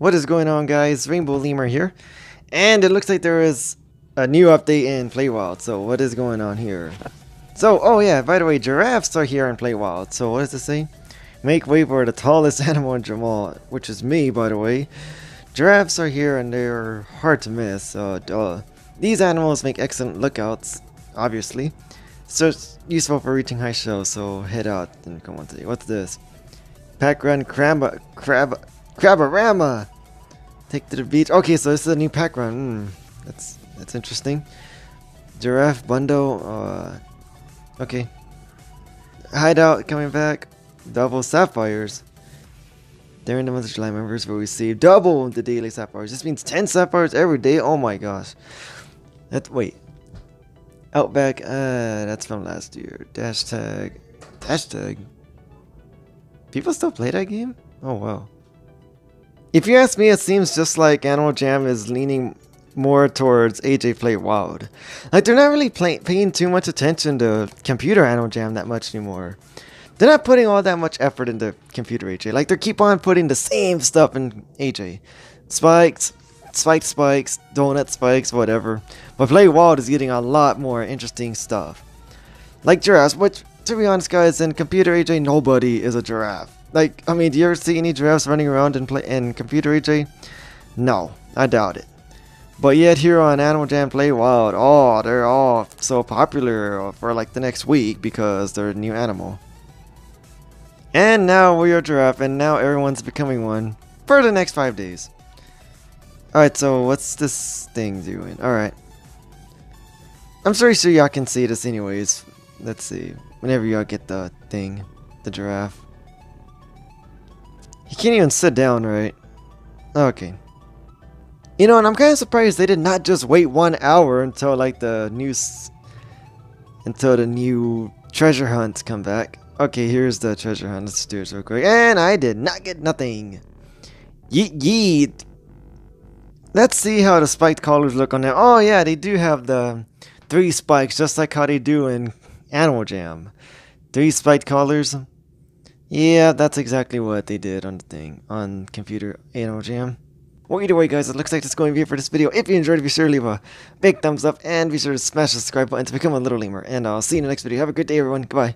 What is going on guys? Rainbow Lemur here. And it looks like there is a new update in Play Playwild. So what is going on here? So, oh yeah, by the way, giraffes are here in Play Playwild. So what does it say? Make way for the tallest animal in Jamaa, which is me by the way. Giraffes are here and they're hard to miss. Uh, duh. These animals make excellent lookouts, obviously. So it's useful for reaching high shelves, so head out and come on today. What's this? Pack run crab crab Crabarama! Take to the beach. Okay, so this is a new pack run. Mm, that's that's interesting. Giraffe bundle. Uh, okay. Hideout coming back. Double sapphires. During the month of July, members will receive double the daily sapphires. This means 10 sapphires every day. Oh my gosh. That wait. Outback. Uh, that's from last year. Dash tag. Dash tag. People still play that game? Oh wow. If you ask me, it seems just like Animal Jam is leaning more towards AJ Play Wild. Like, they're not really play paying too much attention to computer Animal Jam that much anymore. They're not putting all that much effort into computer AJ. Like, they keep on putting the same stuff in AJ. Spikes, spike spikes, donut spikes, whatever. But Play Wild is getting a lot more interesting stuff. Like giraffes, which, to be honest guys, in computer AJ, nobody is a giraffe. Like, I mean, do you ever see any giraffes running around in, play in Computer AJ? No, I doubt it. But yet here on Animal Jam Play Wild, oh, they're all so popular for like the next week because they're a new animal. And now we're giraffe, and now everyone's becoming one for the next five days. Alright, so what's this thing doing? Alright. I'm pretty sure y'all can see this anyways. Let's see. Whenever y'all get the thing, the giraffe. He can't even sit down right. Okay. You know, and I'm kind of surprised they did not just wait one hour until like the new, until the new treasure hunts come back. Okay, here's the treasure hunt. Let's do it real quick. And I did not get nothing. Yeet yeet. Let's see how the spiked collars look on there. Oh yeah, they do have the three spikes, just like how they do in Animal Jam. Three spiked collars. Yeah, that's exactly what they did on the thing, on Computer Animal Jam. Well, either way, guys, it looks like that's going to be it for this video. If you enjoyed it, be sure to leave a big thumbs up, and be sure to smash the subscribe button to become a little lemur. And I'll see you in the next video. Have a good day, everyone. Goodbye.